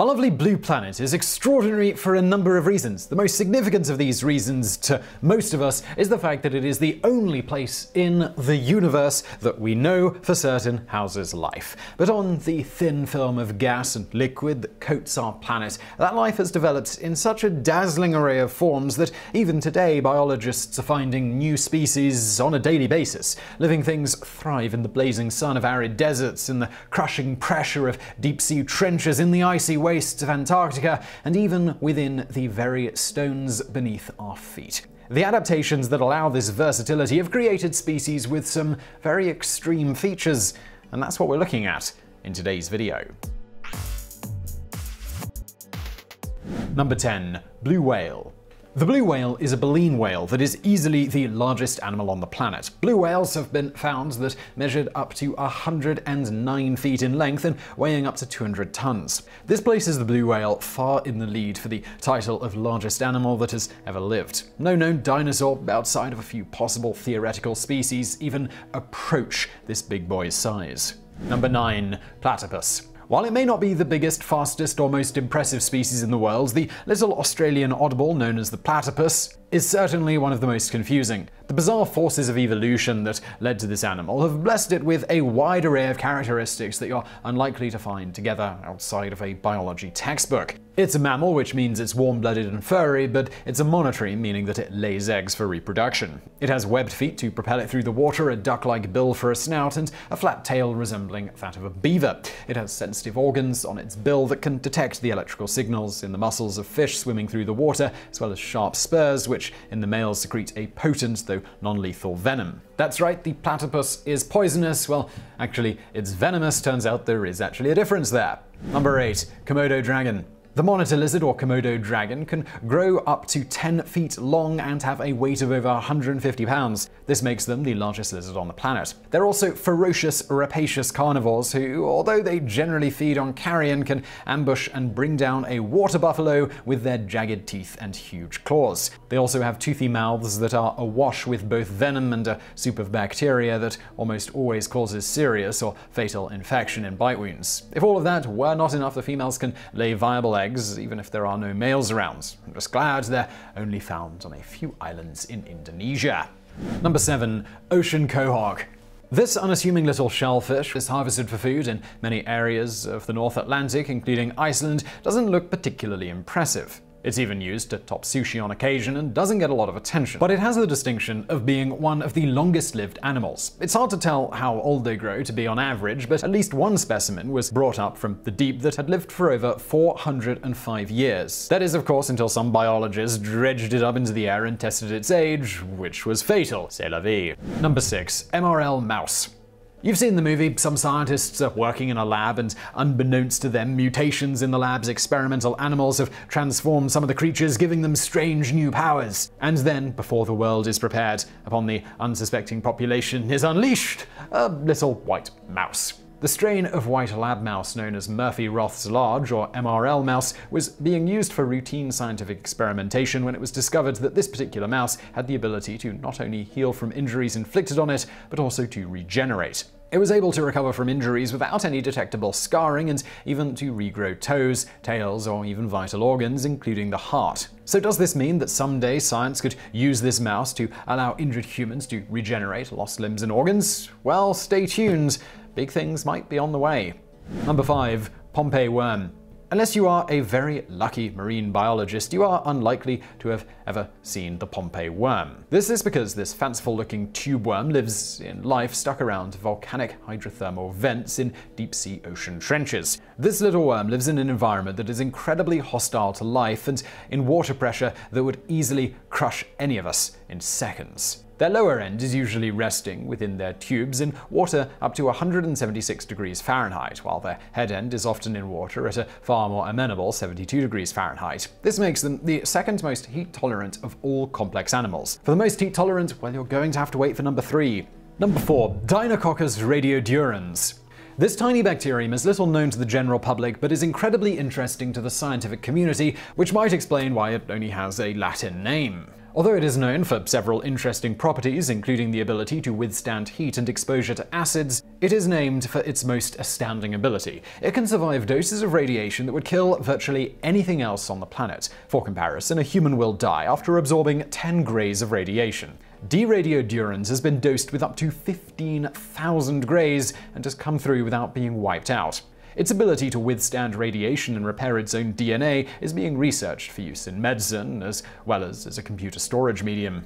Our lovely blue planet is extraordinary for a number of reasons. The most significant of these reasons to most of us is the fact that it is the only place in the universe that we know for certain houses life. But on the thin film of gas and liquid that coats our planet, that life has developed in such a dazzling array of forms that even today biologists are finding new species on a daily basis. Living things thrive in the blazing sun of arid deserts, in the crushing pressure of deep sea trenches, in the icy wastes of Antarctica, and even within the very stones beneath our feet. The adaptations that allow this versatility have created species with some very extreme features, and that's what we're looking at in today's video. Number 10. Blue Whale the blue whale is a baleen whale that is easily the largest animal on the planet. Blue whales have been found that measured up to 109 feet in length and weighing up to 200 tons. This places the blue whale far in the lead for the title of largest animal that has ever lived. No known dinosaur, outside of a few possible theoretical species, even approach this big boy's size. Number 9. Platypus while it may not be the biggest, fastest, or most impressive species in the world, the little Australian oddball known as the platypus is certainly one of the most confusing. The bizarre forces of evolution that led to this animal have blessed it with a wide array of characteristics that you're unlikely to find together outside of a biology textbook. It's a mammal, which means it's warm blooded and furry, but it's a monotremes, meaning that it lays eggs for reproduction. It has webbed feet to propel it through the water, a duck like bill for a snout, and a flat tail resembling that of a beaver. It has sensitive organs on its bill that can detect the electrical signals in the muscles of fish swimming through the water, as well as sharp spurs, which which in the males secrete a potent though non-lethal venom. That's right, the platypus is poisonous. Well, actually, it's venomous. Turns out there is actually a difference there. Number 8. Komodo dragon. The monitor lizard or Komodo dragon can grow up to 10 feet long and have a weight of over 150 pounds. This makes them the largest lizard on the planet. They're also ferocious, rapacious carnivores who, although they generally feed on carrion, can ambush and bring down a water buffalo with their jagged teeth and huge claws. They also have toothy mouths that are awash with both venom and a soup of bacteria that almost always causes serious or fatal infection in bite wounds. If all of that were not enough, the females can lay viable eggs even if there are no males around. I'm just glad they're only found on a few islands in Indonesia. Number 7. Ocean Quahog this unassuming little shellfish is harvested for food in many areas of the North Atlantic, including Iceland, doesn't look particularly impressive. It's even used to top sushi on occasion and doesn't get a lot of attention. But it has the distinction of being one of the longest lived animals. It's hard to tell how old they grow to be on average, but at least one specimen was brought up from the deep that had lived for over 405 years. That is, of course, until some biologist dredged it up into the air and tested its age, which was fatal. C'est la vie. Number 6. MRL Mouse. You've seen the movie, some scientists are working in a lab, and unbeknownst to them, mutations in the lab's experimental animals have transformed some of the creatures, giving them strange new powers. And then, before the world is prepared, upon the unsuspecting population is unleashed a little white mouse. The strain of white lab mouse known as Murphy-Roth's large, or MRL mouse, was being used for routine scientific experimentation when it was discovered that this particular mouse had the ability to not only heal from injuries inflicted on it, but also to regenerate. It was able to recover from injuries without any detectable scarring and even to regrow toes, tails, or even vital organs, including the heart. So does this mean that someday science could use this mouse to allow injured humans to regenerate lost limbs and organs? Well, stay tuned big things might be on the way. Number 5. Pompeii worm. Unless you are a very lucky marine biologist, you are unlikely to have ever seen the Pompeii worm. This is because this fanciful looking tube worm lives in life stuck around volcanic hydrothermal vents in deep sea ocean trenches. This little worm lives in an environment that is incredibly hostile to life and in water pressure that would easily crush any of us in seconds. Their lower end is usually resting within their tubes in water up to 176 degrees Fahrenheit, while their head end is often in water at a far more amenable 72 degrees Fahrenheit. This makes them the second most heat tolerant of all complex animals. For the most heat tolerant, well, you're going to have to wait for number three. Number 4. Deinococcus radiodurans. This tiny bacterium is little known to the general public, but is incredibly interesting to the scientific community, which might explain why it only has a Latin name. Although it is known for several interesting properties, including the ability to withstand heat and exposure to acids, it is named for its most astounding ability. It can survive doses of radiation that would kill virtually anything else on the planet. For comparison, a human will die after absorbing 10 grays of radiation. D-Radiodurans has been dosed with up to 15,000 grays and has come through without being wiped out. Its ability to withstand radiation and repair its own DNA is being researched for use in medicine as well as as a computer storage medium.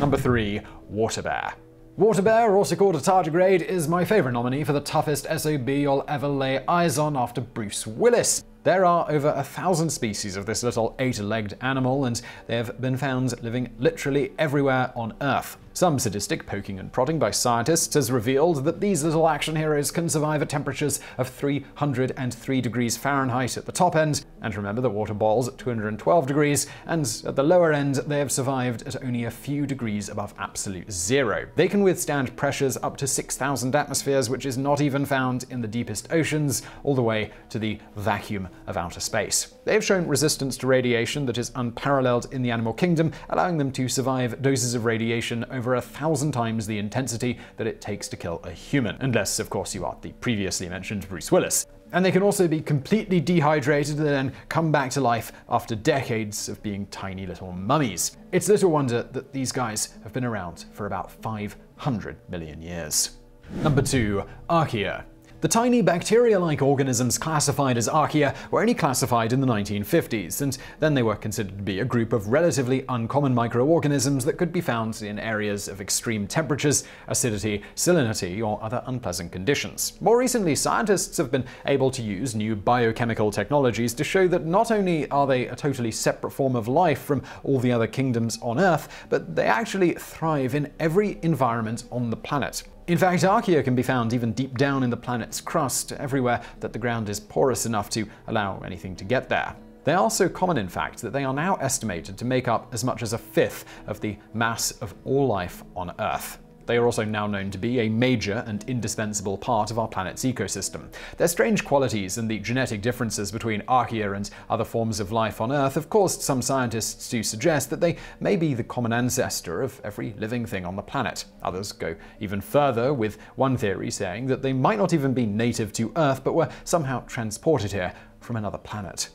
Number 3. Water Bear. Water Bear, also called a tardigrade, is my favorite nominee for the toughest SOB you'll ever lay eyes on after Bruce Willis. There are over a thousand species of this little eight-legged animal, and they have been found living literally everywhere on Earth. Some sadistic poking and prodding by scientists has revealed that these little action heroes can survive at temperatures of 303 degrees Fahrenheit at the top end, and remember the water boils at 212 degrees, and at the lower end they have survived at only a few degrees above absolute zero. They can withstand pressures up to 6,000 atmospheres, which is not even found in the deepest oceans, all the way to the vacuum of outer space. They have shown resistance to radiation that is unparalleled in the animal kingdom, allowing them to survive doses of radiation over a thousand times the intensity that it takes to kill a human, unless, of course, you are the previously mentioned Bruce Willis. And they can also be completely dehydrated and then come back to life after decades of being tiny little mummies. It's little wonder that these guys have been around for about 500 million years. Number 2. Archaea. The tiny bacteria-like organisms classified as archaea were only classified in the 1950s, and then they were considered to be a group of relatively uncommon microorganisms that could be found in areas of extreme temperatures, acidity, salinity, or other unpleasant conditions. More recently, scientists have been able to use new biochemical technologies to show that not only are they a totally separate form of life from all the other kingdoms on Earth, but they actually thrive in every environment on the planet. In fact, archaea can be found even deep down in the planet's crust, everywhere that the ground is porous enough to allow anything to get there. They are so common, in fact, that they are now estimated to make up as much as a fifth of the mass of all life on Earth. They are also now known to be a major and indispensable part of our planet's ecosystem. Their strange qualities and the genetic differences between archaea and other forms of life on Earth have caused some scientists to suggest that they may be the common ancestor of every living thing on the planet. Others go even further, with one theory saying that they might not even be native to Earth but were somehow transported here from another planet.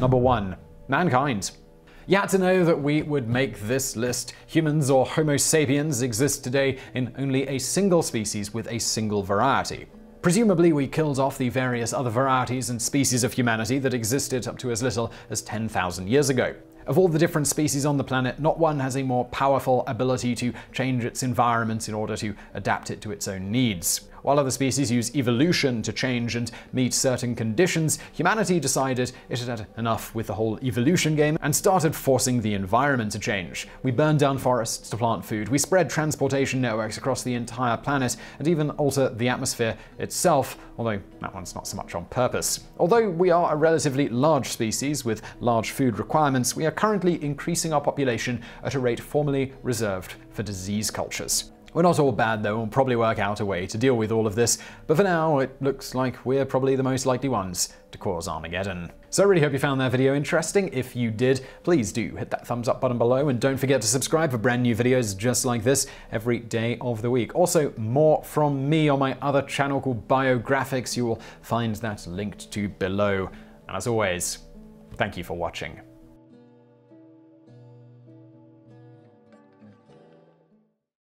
Number 1. Mankind. Had to know that we would make this list. Humans or Homo sapiens exist today in only a single species with a single variety. Presumably, we killed off the various other varieties and species of humanity that existed up to as little as 10,000 years ago. Of all the different species on the planet, not one has a more powerful ability to change its environment in order to adapt it to its own needs. While other species use evolution to change and meet certain conditions, humanity decided it had had enough with the whole evolution game and started forcing the environment to change. We burned down forests to plant food, we spread transportation networks across the entire planet, and even alter the atmosphere itself, although that one's not so much on purpose. Although we are a relatively large species with large food requirements, we are currently increasing our population at a rate formerly reserved for disease cultures. We're not all bad though, we'll probably work out a way to deal with all of this, but for now it looks like we're probably the most likely ones to cause Armageddon. So I really hope you found that video interesting. If you did, please do hit that thumbs up button below and don't forget to subscribe for brand new videos just like this every day of the week. Also, more from me on my other channel called Biographics. You will find that linked to below. And as always, thank you for watching.